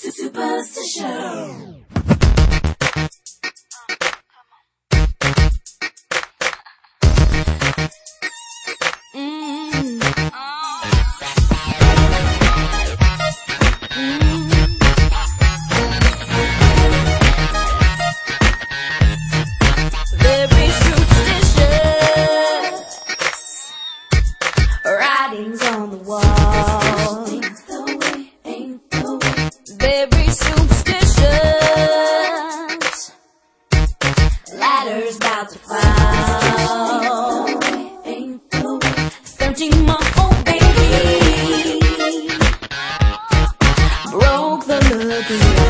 Superstition. ladder's about to fall. Searching my whole baby. Broke the looking glass.